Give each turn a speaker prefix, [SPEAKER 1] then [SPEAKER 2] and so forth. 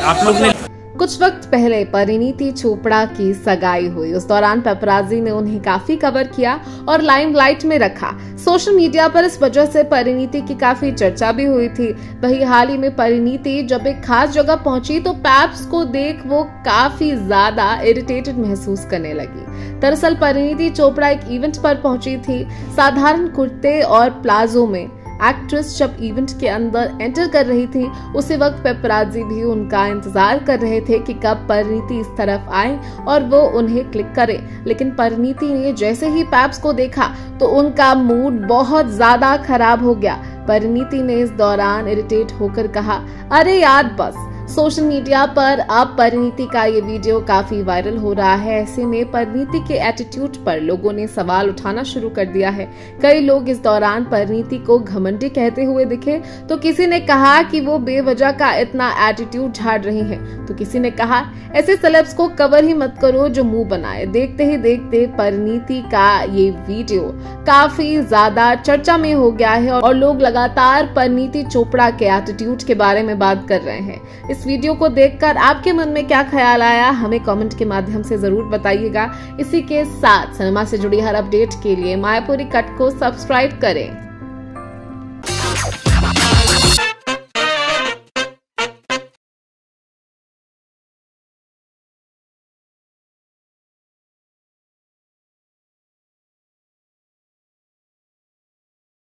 [SPEAKER 1] आप लोग ने
[SPEAKER 2] कुछ वक्त पहले परिणीति चोपड़ा की सगाई हुई। उस दौरान पेपराजी ने उन्हें काफ़ी कवर किया और लाइमलाइट में रखा। सोशल मीडिया पर इस वजह से परिणीति की काफ़ी चर्चा भी हुई थी। वही हाल ही में परिणीति जब एक खास जगह पहुँची तो पैप्स को देख वो काफ़ी ज़्यादा इरिटेटेड महसूस करने लगी। दरअसल परिणीति चोपड़ा एक इवेंट पर पहुँची थी, साधारण कुर्ते और प्लाजो में। एक्ट्रेस जब इवेंट के अंदर एंटर कर रही थी, उसी वक्त पेपराजी भी उनका इंतज़ार कर रहे थे कि कब परिणीति इस तरफ़ आए और वो उन्हें क्लिक करे। लेकिन परिणीति ने जैसे ही पैप्स को देखा तो उनका मूड बहुत ज़्यादा खराब हो गया। परिणीति ने इस दौरान इरिटेट होकर कहा, अरे यार, बस। सोशल मीडिया पर अब परिणीति का ये वीडियो काफ़ी वायरल हो रहा है। ऐसे में परिणीति के एटीट्यूड पर लोगों ने सवाल उठाना शुरू कर दिया है। कई लोग इस दौरान परिणीति को घमंडी कहते हुए दिखे। तो किसी ने कहा कि वो बेवजह का इतना एटीट्यूड झाड़ रही हैं। तो किसी ने कहा, ऐसे सेलेब्स को कवर ही मत करो जो मुँह बनाए। देखते ही देखते परिणीति का ये वीडियो काफ़ी ज़्यादा चर्चा में हो गया है और लोग लगातार परिणीति चोपड़ा के एटीट्यूड के बारे में बात कर रहे हैं। इस इस वीडियो को देखकर आपके मन में क्या ख्याल आया, हमें कमेंट के माध्यम से ज़रूर बताइएगा। इसी के साथ सिनेमा से जुड़ी हर अपडेट के लिए मायापुरी कट को सब्सक्राइब करें।